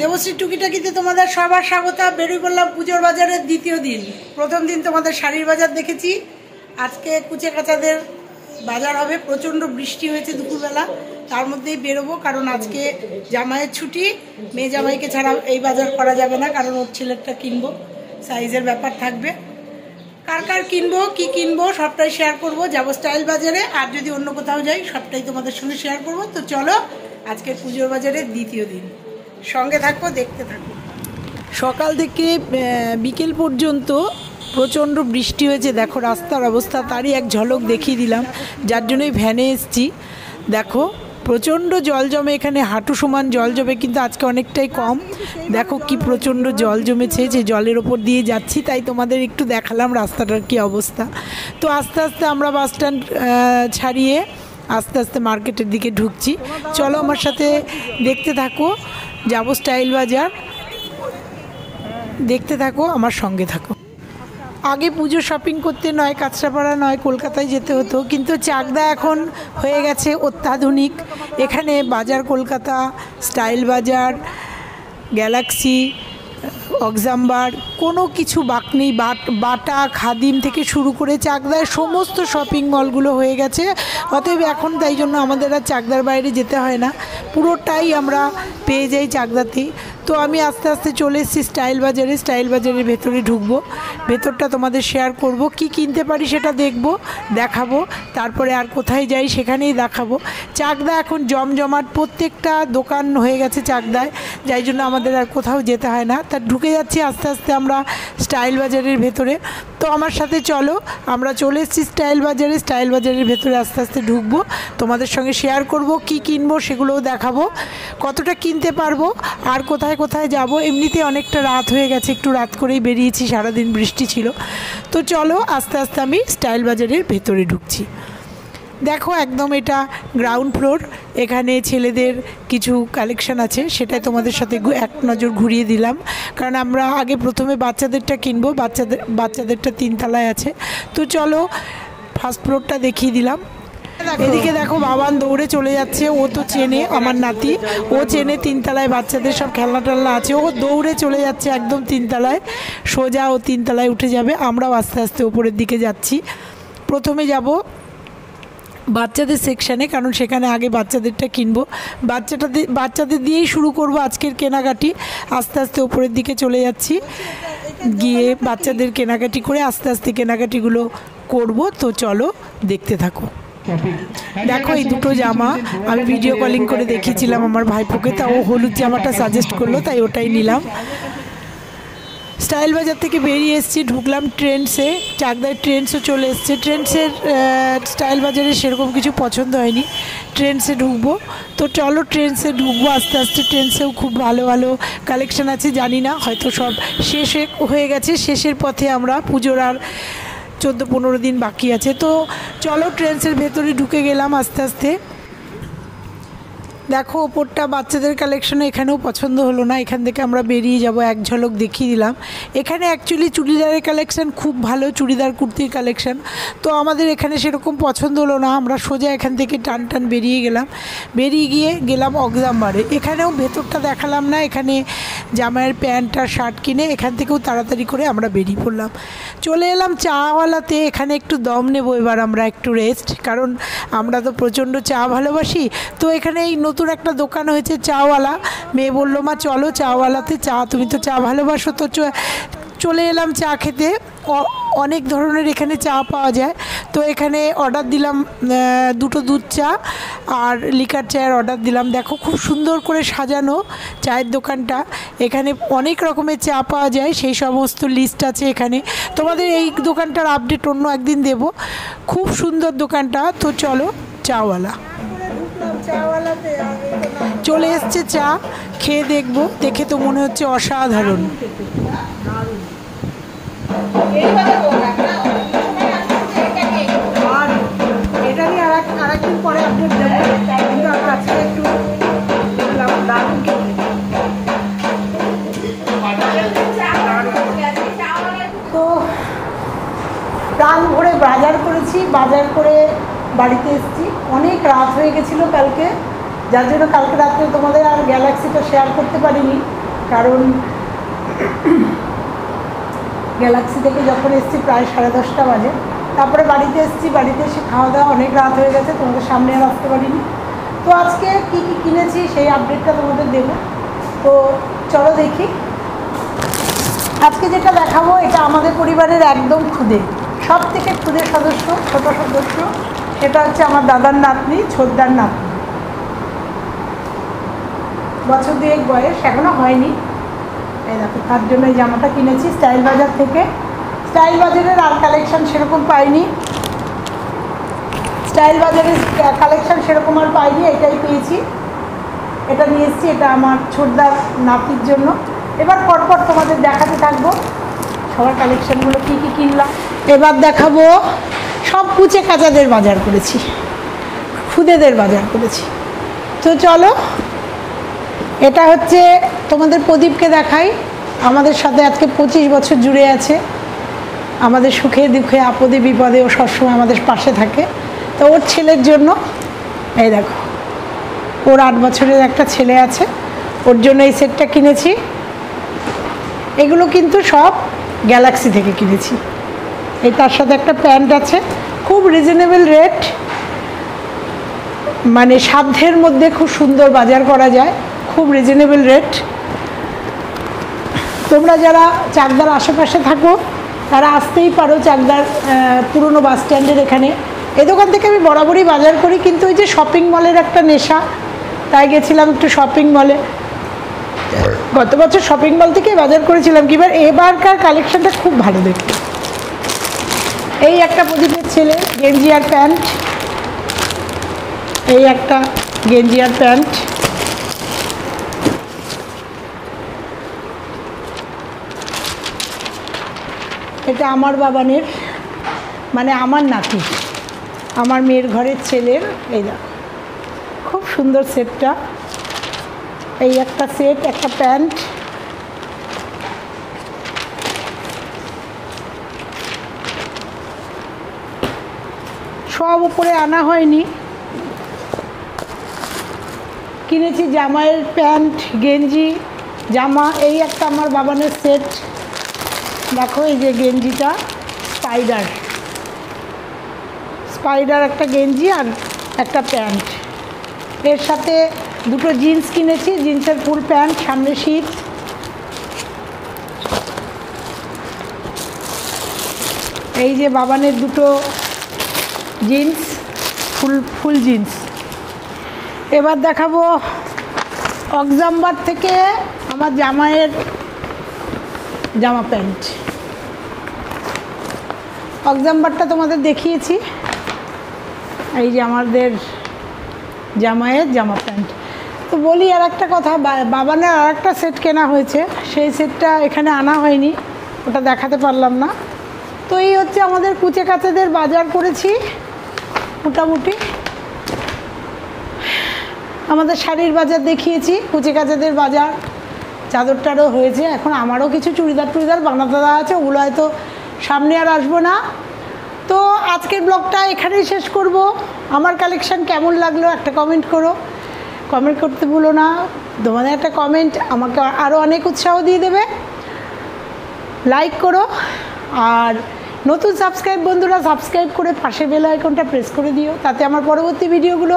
দেবশ্রী টুকিটাকিতে তোমাদের সবার স্বাগত। বেরিয়ে পড়লাম পুজোর বাজারের দ্বিতীয় দিন। প্রথম দিন তোমাদের শাড়ির বাজার দেখেছি। আজকে কুচে কাচাদের বাজার হবে। প্রচণ্ড বৃষ্টি হয়েছে দুপুরবেলা। তার মধ্যেই বেরোবো, কারণ আজকে জামাইয়ের ছুটি। মেয়ে জামাইকে ছাড়া এই বাজার করা যাবে না, কারণ ওর ছেলেরটা কিনবো। সাইজের ব্যাপার থাকবে। কার কার কিনবো, কি কিনবো, সবটাই শেয়ার করব। যাব স্টাইল বাজারে, আর যদি অন্য কোথাও যাই, সবটাই তোমাদের সঙ্গে শেয়ার করব। তো চলো আজকে পুজোর বাজারের দ্বিতীয় দিন। সঙ্গে থাকব, দেখতে থাকব। সকাল থেকে বিকেল পর্যন্ত প্রচণ্ড বৃষ্টি হয়েছে। দেখো, রাস্তার অবস্থা, তারই এক ঝলক দেখিয়ে দিলাম। যার জন্যই ভ্যানে এসছি। দেখো, প্রচণ্ড জল জমে এখানে, হাঁটু সমান জল জমে, কিন্তু আজকে অনেকটাই কম। দেখো, কি প্রচণ্ড জল জমেছে যে জলের ওপর দিয়ে যাচ্ছি, তাই তোমাদের একটু দেখালাম রাস্তাটার কি অবস্থা। তো আস্তে আস্তে আমরা বাস স্ট্যান্ড ছাড়িয়ে আস্তে আস্তে মার্কেটের দিকে ঢুকছি। চলো আমার সাথে দেখতে থাকো। যাব স্টাইল বাজার। দেখতে থাকো, আমার সঙ্গে থাকো। আগে পুজো শপিং করতে নয়, কাঁচরাপাড়া নয়, কলকাতায় যেতে হতো, কিন্তু চাকদা এখন হয়ে গেছে অত্যাধুনিক। এখানে বাজার কলকাতা, স্টাইল বাজার, গ্যালাক্সি অক্সাম্বার, কোনো কিছু বাক নেই, বাট, বাটা, খাদিম থেকে শুরু করে চাকদায় সমস্ত শপিং মলগুলো হয়ে গেছে। অতএব এখন তাই জন্য আমাদের আর চাকদার বাইরে যেতে হয় না। পুরোটাই আমরা পেয়ে যাই চাকদাতেই। তো আমি আস্তে আস্তে চলে এসেছি স্টাইল বাজারে, স্টাইল বাজারের ভেতরে ঢুকবো। ভেতরটা তোমাদের শেয়ার করব, কি কিনতে পারি সেটা দেখব, দেখাবো। তারপরে আর কোথায় যাই সেখানেই দেখাবো। চাকদা এখন জমজমাট, প্রত্যেকটা দোকান হয়ে গেছে চাকদায়। যাই জন্য আমাদের আর কোথাও যেতে হয় না। তা ঢুকে যাচ্ছি আস্তে আস্তে আমরা স্টাইল বাজারের ভেতরে। তো আমার সাথে চলো, আমরা চলে এসেছি স্টাইল বাজারে। স্টাইল বাজারের ভেতরে আস্তে আস্তে ঢুকবো। তোমাদের সঙ্গে শেয়ার করব, কি কিনবো সেগুলোও দেখাবো। কতটা কিনতে পারব, আর কোথায় কোথায় যাব, এমনিতে অনেকটা রাত হয়ে গেছে, একটু রাত করেই বেরিয়েছি, সারাদিন বৃষ্টি ছিল। তো চলো আস্তে আস্তে আমি স্টাইল বাজারের ভেতরে ঢুকছি। দেখো একদম এটা গ্রাউন্ড ফ্লোর এখানে ছেলেদের কিছু কালেকশন আছে, সেটাই তোমাদের সাথে এক নজর ঘুরিয়ে দিলাম। কারণ আমরা আগে প্রথমে বাচ্চাদেরটা কিনবো, বাচ্চাদের বাচ্চাদেরটা তিনতলায় আছে। তো চলো ফার্স্ট ফ্লোরটা দেখিয়ে দিলাম। এদিকে দেখো বাবান দৌড়ে চলে যাচ্ছে, ও তো চেনে আমার নাতি। ও চেনে তিনতলায় বাচ্চাদের সব খেলনা টেলনা আছে। ও দৌড়ে চলে যাচ্ছে একদম তিনতলায়। সোজা ও তিনতলায় উঠে যাবে। আমরাও আস্তে আস্তে ওপরের দিকে যাচ্ছি। প্রথমে যাব বাচ্চাদের সেকশানে কারণ সেখানে আগে বাচ্চাদেরটা কিনবো। বাচ্চাটা বাচ্চাদের দিয়েই শুরু করব আজকের কেনাকাটি। আস্তে আস্তে ওপরের দিকে চলে যাচ্ছি। গিয়ে বাচ্চাদের কেনাকাটি করে আস্তে আস্তে কেনাকাটিগুলো করব। তো চলো দেখতে থাকো। দেখো এই দুটো জামা। আমি ভিডিও কলিং করে দেখিয়েছিলাম আমার ভাইপোকে। তা ও হলুদ জামাটা সাজেস্ট করল, তাই ওটাই নিলাম। স্টাইল বাজার থেকে বেরিয়ে এসেছি, ঢুকলাম ট্রেন্ডসে চাকদায় ট্রেন্ডসও চলে এসছে। ট্রেন্ডসের স্টাইল বাজারে সেরকম কিছু পছন্দ হয়নি। ট্রেন্ডসে ঢুকবো। তো চলো ট্রেন্ডসে ঢুকবো, আস্তে আস্তে ট্রেন্ডসেও খুব ভালো ভালো কালেকশন আছে, জানি না, হয়তো সব শেষ হয়ে- হয়ে গেছে। শেষের পথে আমরা পুজোর আর চোদ্দ পনেরো দিন বাকি আছে। তো চলো ট্রেন্ডসের ভেতরে ঢুকে গেলাম আস্তে আস্তে। দেখো, ওপরটা বাচ্চাদের কালেকশনে এখানেও পছন্দ হলো না। এখান থেকে আমরা বেরিয়ে যাব, এক ঝলক দেখিয়ে দিলাম। এখানে অ্যাকচুয়ালি চুড়িদারের কালেকশন খুব ভালো চুড়িদার কুর্তির কালেকশন তো আমাদের এখানে সেরকম পছন্দ হলো না। আমরা সোজা এখান থেকে টান টান বেরিয়ে গেলাম। বেরিয়ে গিয়ে গেলাম অগজাম্বারে এখানেও ভেতরটা দেখালাম না। এখানে জামাইয়ের প্যান্ট আর শার্ট কিনে এখান থেকেও তাড়াতাড়ি করে আমরা বেরিয়ে পড়লাম। চলে এলাম চাওয়ালাতে, এখানে একটু দম নেব, এবার আমরা একটু রেস্ট কারণ আমরা তো প্রচণ্ড চা ভালোবাসি। তো এখানে এই নতুন একটা দোকান হয়েছে চাওয়ালা। মেয়ে বলল, মা, চলো চাওয়ালাতে চা, তুমি তো চা ভালোবাসো, তো চলে এলাম চা খেতে। অনেক ধরনের এখানে চা পাওয়া যায়। তো এখানে অর্ডার দিলাম দুটো দুধ চা আর লিকার চায়ের অর্ডার দিলাম। দেখো খুব সুন্দর করে সাজানো চায়ের দোকানটা। এখানে অনেক রকমের চা পাওয়া যায়, সেই সমস্ত লিস্ট আছে এখানে। তোমাদের এই দোকানটার আপডেট অন্য একদিন দেব। খুব সুন্দর দোকানটা। তো চলো, চাওয়ালা। চলে এসছে চা, খেয়ে দেখব। দেখে তো মনে হচ্ছে অসাধারণ। প্রাণ ভরে বাজার করেছি, বাজার করে বাড়িতে এসেছি। অনেক রাত হয়ে গেছিল কালকে। যার জন্য কালকে রাত্রে তোমাদের আর গ্যালাক্সিটা শেয়ার করতে পারিনি। কারণ গ্যালাক্সি থেকে যখন এসেছি প্রায় সাড়ে দশটা বাজে। তারপরে বাড়িতে এসেছি, বাড়িতে এসে খাওয়া দাওয়া অনেক রাত হয়ে গেছে, তোমাদের সামনে আর আসতে পারিনি। তো আজকে কী কী কিনেছি সেই আপডেটটা তোমাদের দেবো। তো চলো দেখি। আজকে যেটা দেখাবো, এটা আমাদের পরিবারের একদম খুদে সব থেকে খুদে সদস্য, ছোট সদস্য, সেটা হচ্ছে আমার দাদার নাতনি, ছোটদার নাতনি। বছর দুয়েক বয়স এখনও হয়নি। এই দেখো, তার জন্য এই জামাটা কিনেছি স্টাইল বাজার থেকে। স্টাইল বাজারের আর কালেকশন সেরকম পাইনি। স্টাইল বাজারের কালেকশন সেরকম আর পাইনি, এটাই পেয়েছি। এটা নিয়ে এসেছি, এটা আমার ছোটদার নাতির জন্য। এবার পরপর তোমাদের দেখাতে থাকব, সবার কালেকশনগুলো কী কী কিনলাম। এবার দেখাবো, সব কুচে কাচাদের বাজার করেছি। খুদেদের বাজার করেছি। তো চলো এটা হচ্ছে তোমাদের প্রদীপকে দেখাই। আমাদের সাথে আজকে পঁচিশ বছর জুড়ে আছে। আমাদের সুখে, দুঃখে, আপদে, বিপদে ও সবসময় আমাদের পাশে থাকে। তো ওর ছেলের জন্য, এই দেখো, ওর আট বছরের একটা ছেলে আছে। ওর জন্য এই সেটটা কিনেছি। এগুলো কিন্তু সব গ্যালাক্সি থেকে কিনেছি। এই তার সাথে একটা প্যান্ট আছে, খুব রিজনেবল রেট মানে সাধ্যের মধ্যে খুব সুন্দর বাজার করা যায়। খুব রিজনেবল রেট তোমরা যারা চাকদার আশেপাশে থাকো, তারা আসতেই পারো চাকদার পুরনো বাস স্ট্যান্ডের এখানে। এ দোকান থেকে আমি বরাবরই বাজার করি, কিন্তু ওই যে শপিং মলের একটা নেশা, তাই গেছিলাম একটু শপিং মলে গত বছর শপিং মল থেকেই বাজার করেছিলাম কি এবার এবারকার কালেকশনটা খুব ভালো দেখতে। এই একটা প্রদীপের ছেলে গেঞ্জি আর প্যান্ট। এই একটা গেঞ্জি আর প্যান্ট। এটা আমার বাবানের মানে আমার নাতি। আমার মেয়ের ঘরের ছেলের, এই খুব সুন্দর সেটটা। এই একটা সেট, একটা প্যান্ট। সব উপরে আনা হয়নি। কিনেছি জামাইয়ের প্যান্ট, গেঞ্জি, জামা, এই একটা আমার বাবানের সেট। দেখো এই যে গেঞ্জিটা স্পাইডার স্পাইডার একটা গেঞ্জি আর একটা প্যান্ট। এর সাথে দুটো জিন্স কিনেছি, জিন্সের ফুল প্যান্ট, সামনে শীত। এই যে বাবানের দুটো জিন্স, ফুল ফুল জিন্স। এবার দেখাবো অক্সাম্বার থেকে আমার জামাইয়ের জামা প্যান্ট। অক্সাম্বারটা তোমাদের দেখিয়েছি। এই যে আমাদের জামাইয়ের জামা প্যান্ট। তো বলি আর একটা কথা বাবানের আর একটা সেট কেনা হয়েছে। সেই সেটটা এখানে আনা হয়নি, ওটা দেখাতে পারলাম না। তো এই হচ্ছে আমাদের কুচে কাচাদের বাজার করেছি, মোটামুটি। আমাদের শাড়ির বাজার দেখিয়েছি কুচে কাচাদের বাজার। চাদর টাদর হয়েছে, এখন আমারও কিছু চুড়িদার টুড়িদার বানাতে আছে, ওগুলো হয়তো সামনে আর আসব না। তো আজকের ব্লগটা এখানেই শেষ করব। আমার কালেকশন কেমন লাগল একটা কমেন্ট করো। কমেন্ট করতে ভুলো না। তোমাদের একটা কমেন্ট আমাকে আরও অনেক উৎসাহ দিয়ে দেবে। লাইক করো। আর নতুন সাবস্ক্রাইব বন্ধুরা সাবস্ক্রাইব করে পাশে বেল আইকনটা প্রেস করে দিও। তাতে আমার পরবর্তী ভিডিওগুলো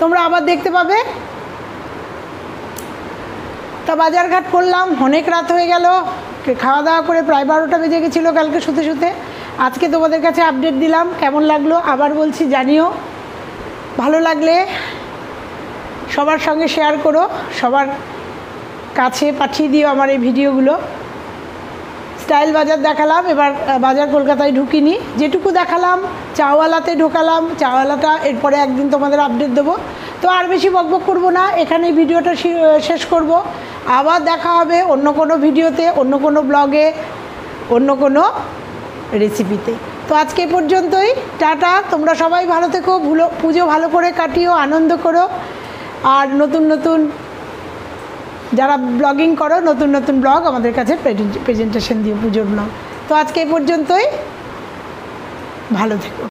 তোমরা আবার দেখতে পাবে। তা বাজারঘাট করলাম, অনেক রাত হয়ে গেল। খাওয়া দাওয়া করে প্রায় বারোটা বেজে গেছিল কালকে শুতে শুতে। আজকে তোমাদের কাছে আপডেট দিলাম, কেমন লাগল আবার বলছি জানিও। ভালো লাগলে সবার সঙ্গে শেয়ার করো, সবার কাছে পাঠিয়ে দিও আমার এই ভিডিওগুলো। স্টাইল বাজার দেখালাম, এবার বাজার কলকাতায় ঢুকিনি। যেটুকু দেখালাম, চাওয়ালাতে ঢোকালাম, চাওয়ালাটা এরপরে একদিন তোমাদের আপডেট দেবো। তো আর বেশি বকবক করব না এখানে ভিডিওটা শেষ করব। আবার দেখা হবে অন্য কোনো ভিডিওতে, অন্য কোনো ব্লগে, অন্য কোনো রেসিপিতে তো আজকে পর্যন্তই, টাটা, তোমরা সবাই ভালো থেকো, ভুলো, পুজো ভালো করে কাটিও, আনন্দ করো। আর নতুন নতুন যারা ব্লগিং করো, নতুন নতুন ব্লগ আমাদের কাছে প্রেজেন্টেশন দিও পুজোর ব্লগ। তো আজকে পর্যন্তই, ভালো থেকো।